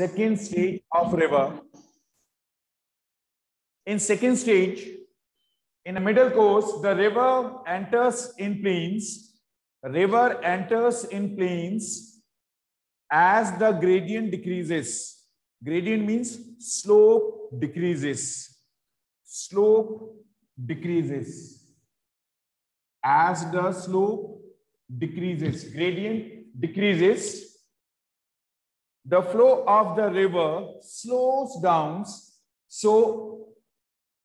second stage of river. In second stage, in the middle course, the river enters in plains. River enters in plains as the gradient decreases. Gradient means slope decreases. Slope decreases. As the slope decreases, gradient decreases, the flow of the river slows down so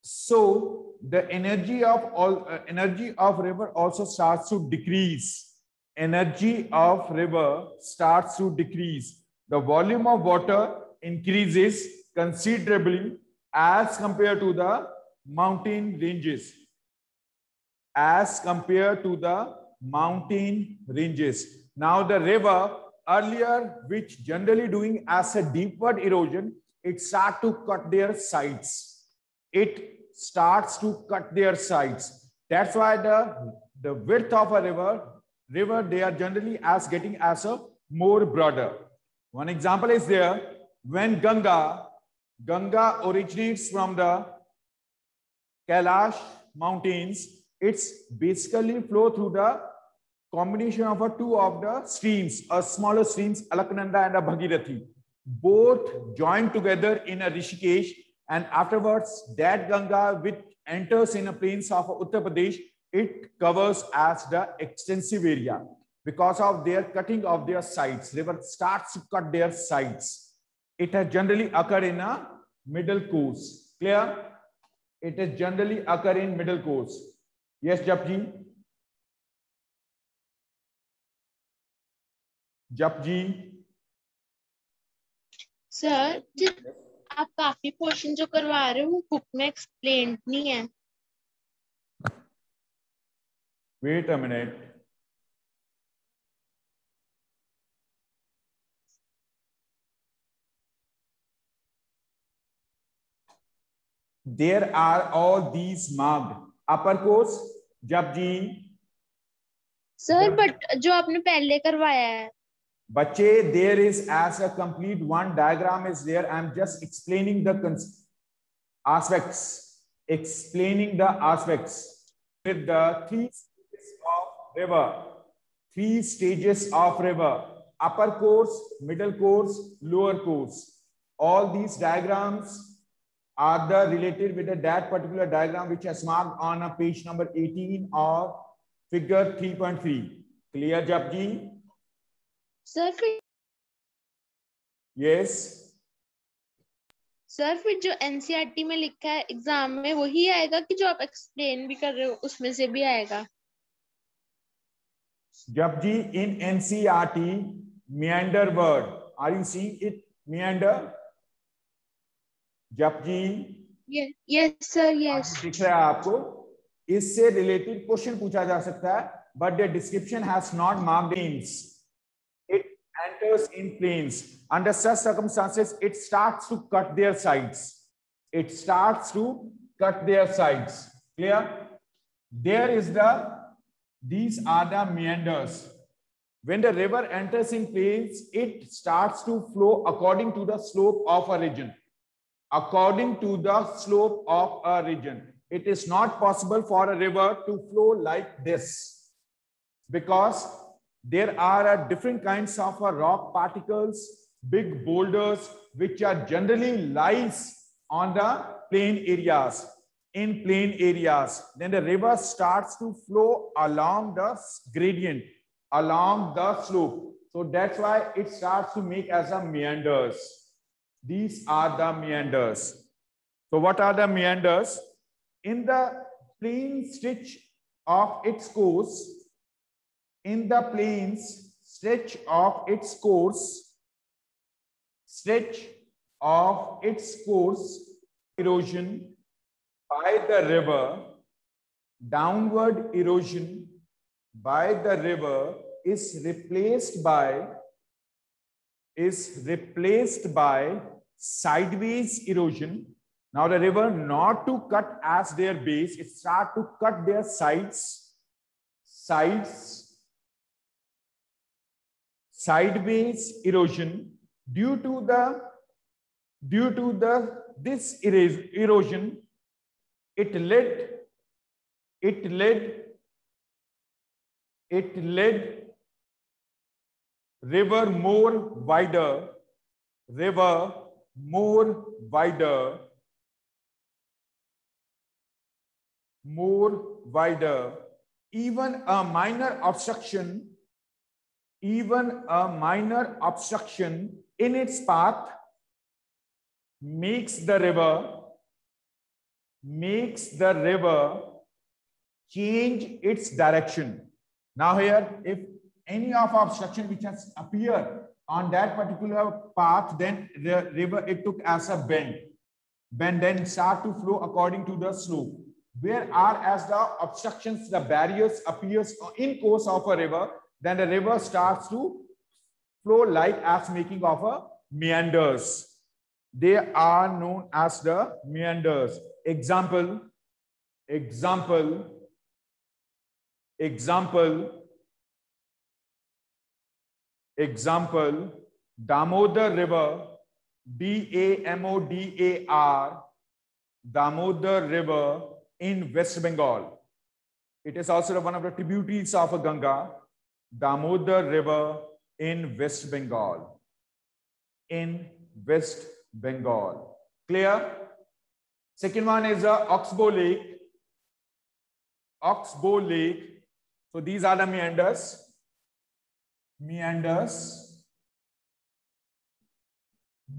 so the energy of all uh, energy of river also starts to decrease. Energy of river starts to decrease. The volume of water increases considerably as compared to the mountain ranges. As compared to the mountain ranges. Now the river earlier, which generally doing as a deepward erosion, it start to cut their sides. It starts to cut their sides. That's why the, the width of a river, river, they are generally as getting as a more broader. One example is there, when Ganga, Ganga originates from the Kailash mountains, it's basically flow through the combination of a two of the streams, a smaller streams, Alaknanda and a Bhagirathi, both joined together in a Rishikesh, and afterwards that Ganga which enters in a plains of Uttar Pradesh, it covers as the extensive area because of their cutting of their sides. River starts to cut their sides. It has generally occurred in a middle course. Clear? It is generally occur in middle course. Yes, Japji? जप जी sir आप काफ़ी portion जो करवा रहे हो book में explain नहीं है। Wait a minute there are all these marked. Upper course जप जी सर बट जो आपने पहले करवाया है Bache, there is as a complete one diagram is there. I'm just explaining the aspects, explaining the aspects with the three stages of river, three stages of river, upper course, middle course, lower course. All these diagrams are the related with the, that particular diagram which is marked on a page number 18 or figure 3.3. Clear, Japji? Sir फिर yes sir फिर जो NCERT e में लिखा है exam में वही आएगा कि जो आप एक्सप्लेन भी कर रहे हो उसमें से भी आएगा? जब जी in NCERT meander word. Are you seeing it meander? जब जी यस सर यस दिख रहा है आपको। इससे रिलेटेड क्वेश्चन पूछा जा सकता है but the description has not marked names in plains. Under such circumstances, it starts to cut their sides. It starts to cut their sides. Clear? There is the, these are the meanders. When the river enters in plains, it starts to flow according to the slope of a region. According to the slope of a region. It is not possible for a river to flow like this because there are uh, different kinds of uh, rock particles, big boulders, which are generally lies on the plain areas, in plain areas. Then the river starts to flow along the gradient, along the slope. So that's why it starts to make as a meanders. These are the meanders. So what are the meanders? In the plain stretch of its course, in the plains stretch of its course, stretch of its course erosion by the river, downward erosion by the river is replaced by is replaced by sideways erosion. Now the river not to cut as their base, it start to cut their sides, sides sideways erosion due to the due to the this erosion, it led, it led, it led river more wider, river more wider, more wider, even a minor obstruction, even a minor obstruction in its path makes the river makes the river change its direction. Now here, if any of obstruction which has appeared on that particular path, then the river, it took as a bend. Bend then start to flow according to the slope. Where are as the obstructions, the barriers appears in course of a river, then the river starts to flow like as making of a meanders. They are known as the meanders. Example, example, example, example, Damodar River, D-A-M-O-D-A-R, Damodar River in West Bengal. It is also one of the tributaries of Ganga, Damodar River in West Bengal. In West Bengal. Clear? Second one is uh, Oxbow Lake. Oxbow Lake. So these are the meanders. Meanders.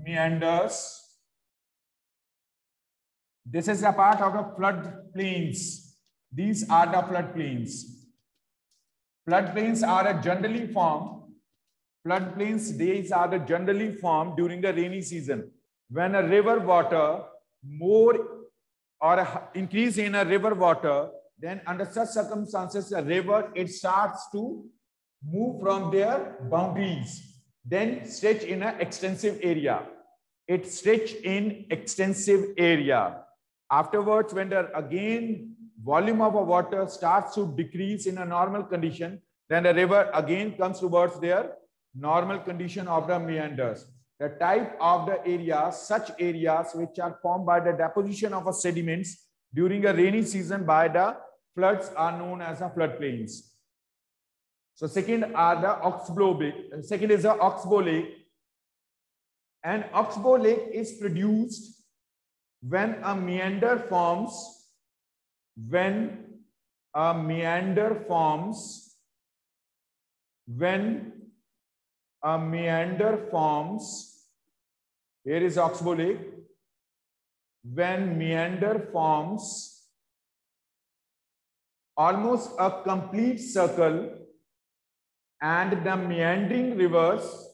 Meanders. This is a part of the flood plains. These are the flood plains. Flood plains are generally formed. Flood plains, these are generally formed during the rainy season when a river water more or increase in a river water, then under such circumstances, a river, it starts to move from their boundaries, then stretch in an extensive area. It stretch in extensive area. Afterwards, when the again volume of a water starts to decrease in a normal condition, then the river again comes towards their normal condition of the meanders the type of the areas, such areas which are formed by the deposition of sediments during a rainy season by the floods are known as the floodplains. So second are the Oxbow Lake. Second is the Oxbow Lake. And Oxbow Lake is produced when a meander forms, when a meander forms, when a meander forms. Here is Oxbow Lake. When meander forms almost a complete circle and the meandering rivers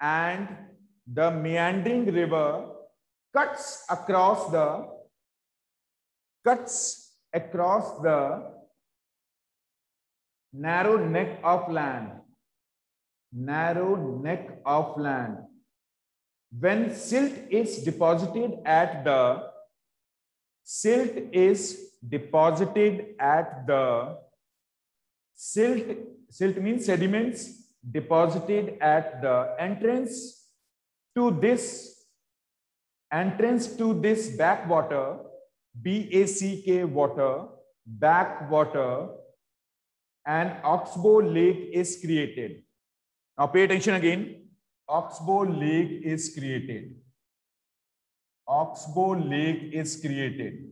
and the meandering river cuts across the cuts across the narrow neck of land narrow neck of land. When silt is deposited at the silt is deposited at the silt silt means sediments deposited at the entrance to this entrance to this backwater BACK water backwater and oxbow lake is created now pay attention again. Oxbow Lake is created. Oxbow Lake is created.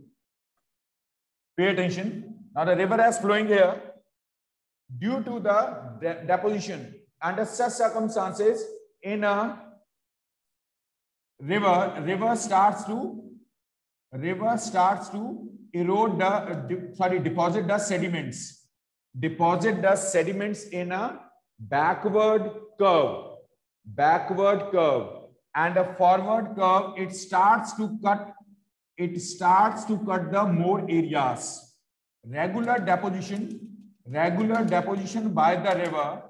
Pay attention. Now the river is flowing here due to the de deposition. Under such circumstances, in a river, river starts to river starts to erode the uh, sorry deposit the sediments. Deposit the sediments in a backward curve, backward curve, and a forward curve, it starts to cut, it starts to cut the more areas. Regular deposition, regular deposition by the river,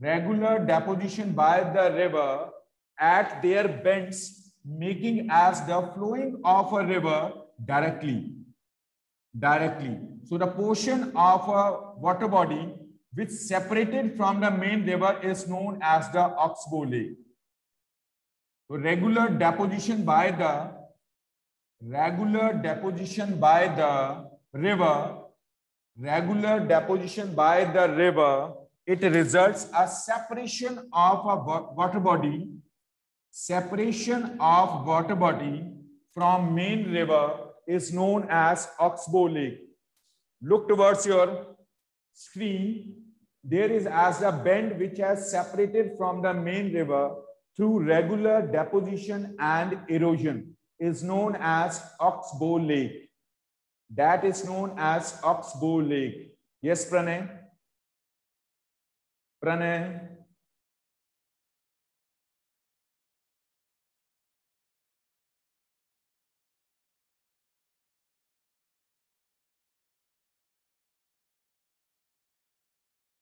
regular deposition by the river at their bends, making as the flowing of a river directly, directly. So the portion of a water body which separated from the main river is known as the Oxbow Lake. So regular deposition by the regular deposition by the river, regular deposition by the river, it results a separation of a water body, separation of water body from main river is known as Oxbow Lake. Look towards your screen. There is as a bend which has separated from the main river through regular deposition and erosion is known as Oxbow Lake. That is known as Oxbow Lake. Yes, Pranay? Pranay?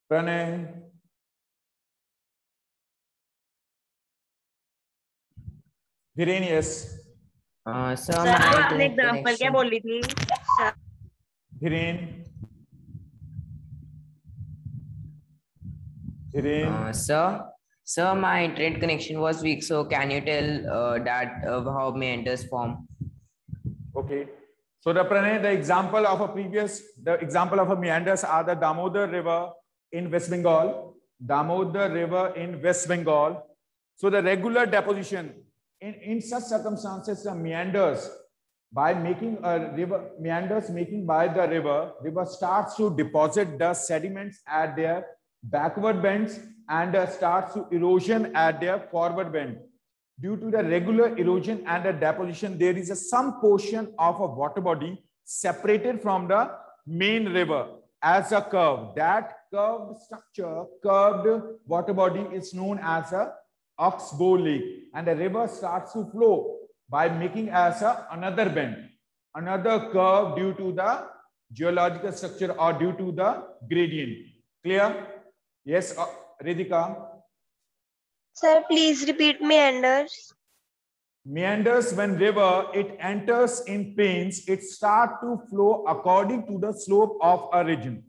Pranay? Dhiren, yes. Uh, sir, sir my आपने internet example क्या connection- बोली थी Dhiren? Dhiren? Uh, sir, sir, my internet connection was weak. So can you tell uh, that uh, how meanders form? Okay. So the Pranay, the example of a previous, the example of a meanders are the Damodar River in West Bengal, Damodar River in West Bengal. So the regular deposition in, in such circumstances, the meanders by making a river, meanders making by the river, river starts to deposit the sediments at their backward bends and uh, starts to erosion at their forward bend. Due to the regular erosion and the deposition, there is a some portion of a water body separated from the main river as a curve. That curved structure, curved water body is known as a oxbow lake. And the river starts to flow by making as a another bend, another curve due to the geological structure or due to the gradient. Clear? Yes, uh, Radhika? Sir, please repeat meanders. meanders when river it enters in plains it start to flow according to the slope of a region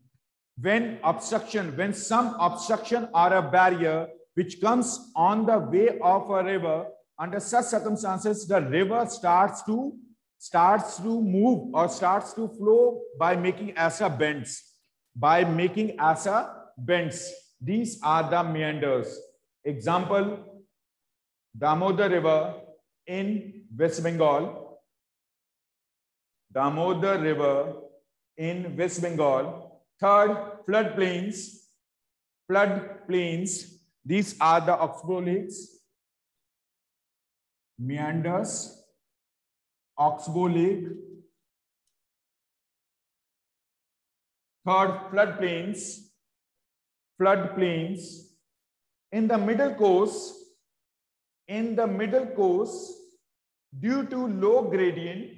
when obstruction when some obstruction or a barrier which comes on the way of a river under such circumstances the river starts to starts to move or starts to flow by making asa bends by making asa bends these are the meanders example damodar river in West Bengal, Damodar River in West Bengal. Third, floodplains. Floodplains. These are the Oxbow lakes, meanders, Oxbow Lake. Third, floodplains. Floodplains. In the middle course, in the middle course due to low gradient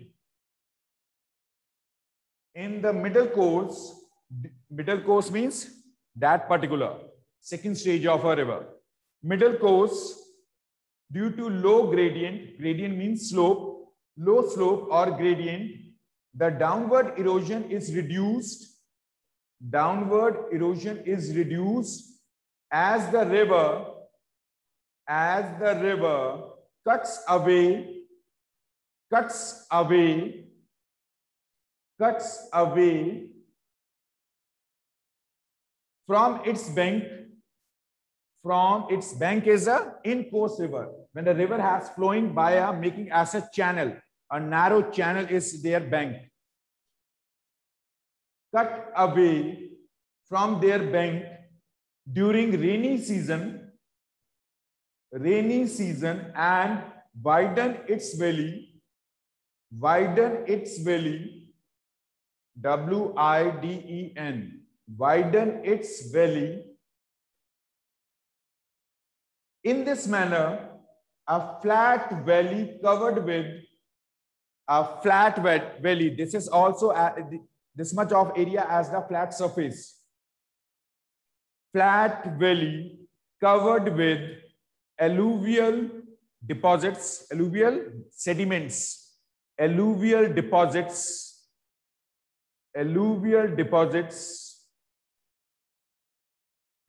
in the middle course middle course means that particular second stage of a river. Middle course due to low gradient gradient means slope low slope or gradient the downward erosion is reduced downward erosion is reduced as the river as the river cuts away, cuts away, cuts away from its bank, from its bank is a in-course river. When the river has flowing by a making as a channel, a narrow channel is their bank. Cut away from their bank during rainy season rainy season and widen its valley, widen its valley, W I D E N, widen its valley. In this manner, a flat valley covered with a flat va- valley. This is also a- this much of area as the flat surface. Flat valley covered with alluvial deposits, alluvial sediments, alluvial deposits, alluvial deposits,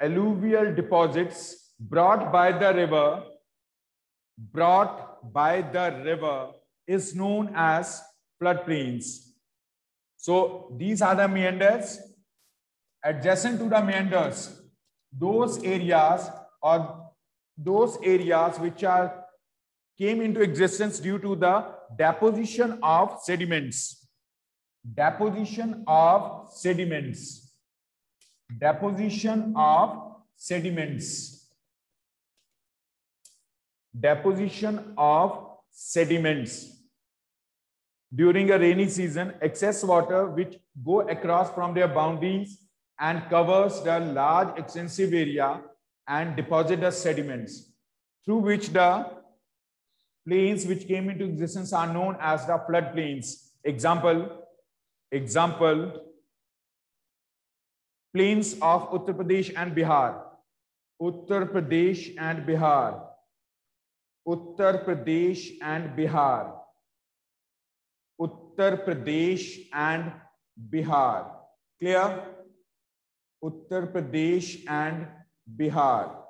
alluvial deposits brought by the river, brought by the river is known as floodplains. So these are the meanders. Adjacent to the meanders, those areas or those areas which are came into existence due to the deposition of sediments. Deposition of sediments. Deposition of sediments. Deposition of sediments. During a rainy season, excess water which go across from their boundaries and covers the large extensive area and deposit the sediments through which the plains which came into existence are known as the flood plains. Example, example, plains of Uttar Pradesh and Bihar. Uttar Pradesh and Bihar. Uttar Pradesh and Bihar. Uttar Pradesh and Bihar. Clear? Uttar Pradesh and Bihar.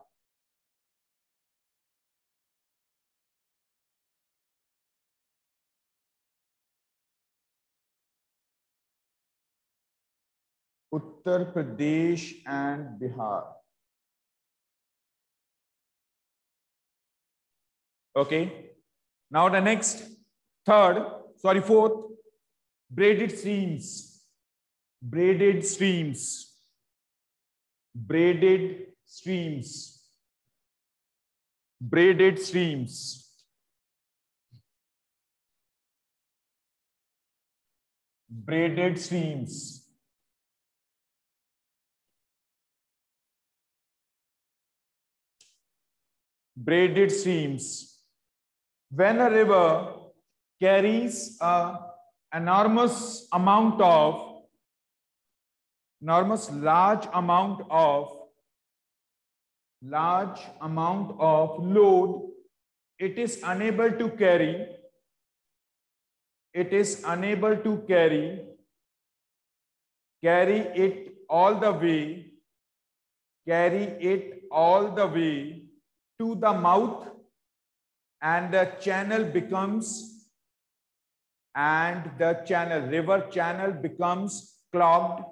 Uttar Pradesh and Bihar. Okay. Now the next, third, sorry, fourth, braided streams. Braided streams. Braided streams. Braided streams. Braided streams. Braided streams. When a river carries a enormous amount of, enormous large amount of, large amount of load, it is unable to carry, it is unable to carry, carry it all the way, carry it all the way to the mouth and the channel becomes and the channel river channel becomes clogged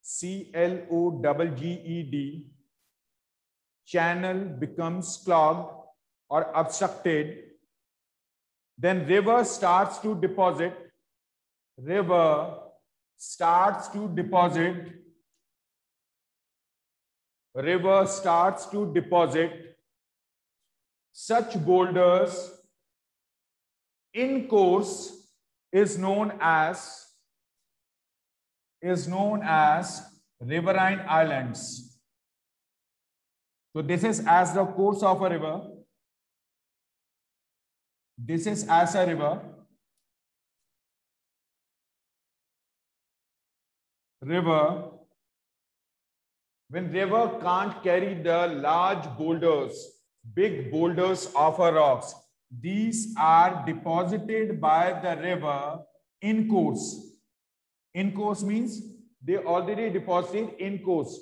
c l o double g e d channel becomes clogged or obstructed. Then river starts to deposit. River starts to deposit. River starts to deposit such boulders in course is known as is known as riverine islands. So this is as the course of a river. This is as a river. River. When river can't carry the large boulders big boulders of rocks. These are deposited by the river in course. In course means they already deposited in course.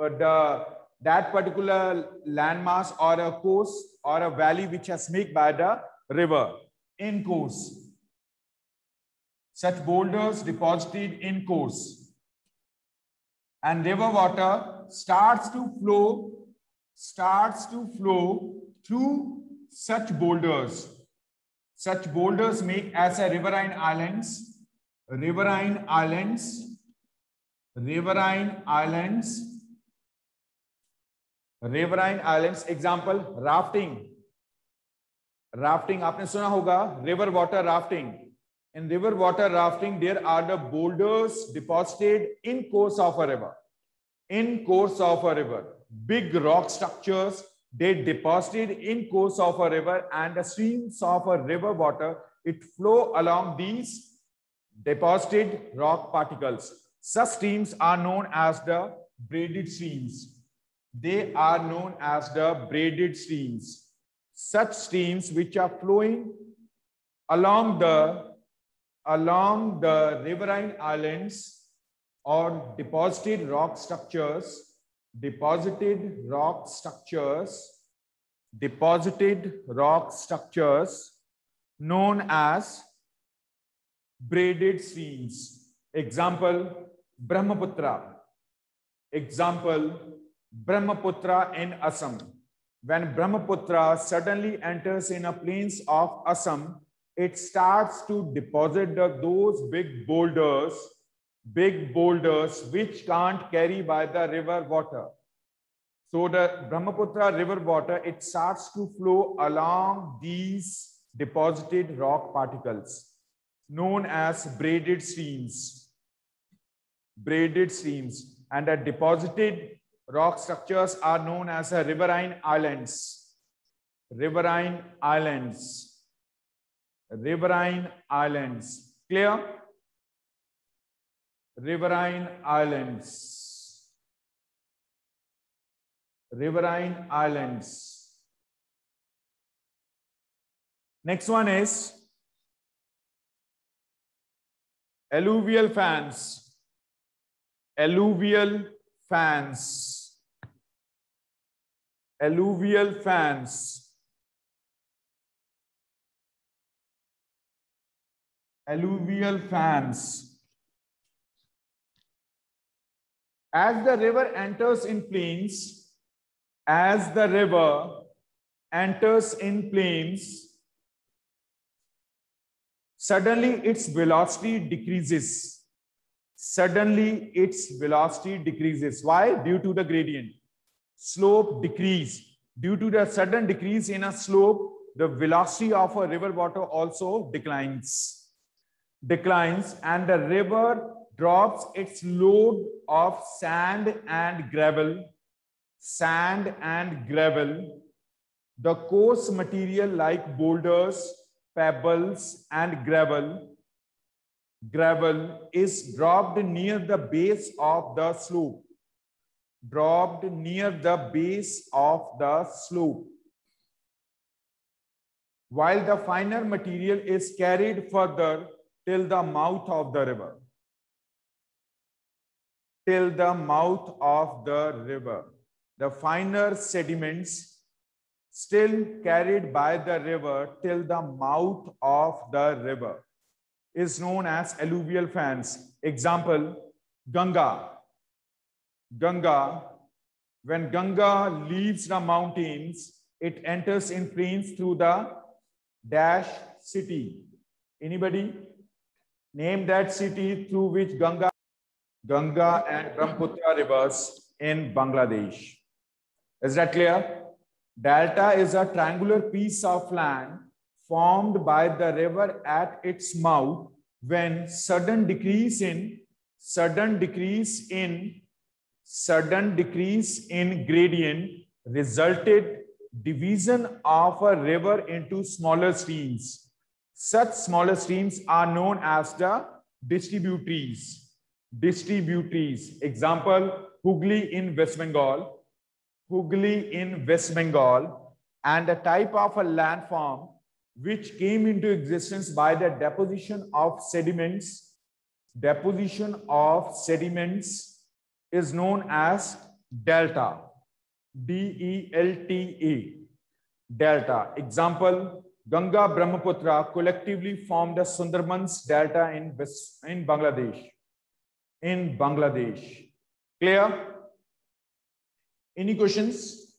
Uh, the, that particular landmass or a course or a valley which has made by the river in course. Such boulders deposited in course. And river water starts to flow starts to flow through such boulders. Such boulders make as a riverine islands, riverine islands, riverine islands, riverine islands. Example, rafting. Rafting, आपने सुना होगा river water rafting. In river water rafting, there are the boulders deposited in course of a river. In course of a river big rock structures they deposited in course of a river and the streams of a river water it flow along these deposited rock particles. Such streams are known as the braided streams. They are known as the braided streams. Such streams which are flowing along the along the riverine islands or deposited rock structures deposited rock structures deposited rock structures known as braided streams. Example, Brahmaputra. Example, Brahmaputra in Assam. When Brahmaputra suddenly enters in a plains of Assam, it starts to deposit the, those big boulders, big boulders which can't carry by the river water. So the Brahmaputra river water, it starts to flow along these deposited rock particles known as braided streams. Braided streams and the deposited rock structures are known as riverine islands. Riverine islands. Riverine islands. Clear? Riverine islands. Riverine islands. Next one is alluvial fans. Alluvial fans. Alluvial fans. Alluvial fans. As the river enters in plains, as the river enters in plains, suddenly its velocity decreases. Suddenly its velocity decreases. Why? Due to the gradient. Slope decrease. Due to the sudden decrease in a slope, the velocity of a river water also declines. Declines and the river drops its load of sand and gravel, sand and gravel, the coarse material like boulders, pebbles and gravel, gravel is dropped near the base of the slope, dropped near the base of the slope. While the finer material is carried further till the mouth of the river. Till the mouth of the river. The finer sediments still carried by the river till the mouth of the river is known as alluvial fans. Example, Ganga. Ganga, when Ganga leaves the mountains, it enters in plains through the dash city. Anybody? Name that city through which Ganga, Ganga and Brahmaputra rivers in Bangladesh. Is that clear? Delta is a triangular piece of land formed by the river at its mouth when sudden decrease in sudden decrease in sudden decrease in gradient resulted division of a river into smaller streams such smaller streams are known as the distributaries. Distributaries. Example, Hooghly in West Bengal. Hooghly in West Bengal. And a type of a landform which came into existence by the deposition of sediments. Deposition of sediments is known as delta. D-E-L-T-A. Delta. Example, Ganga Brahmaputra collectively formed the Sundarbans Delta in, West, in Bangladesh. In Bangladesh. Clear? Any questions?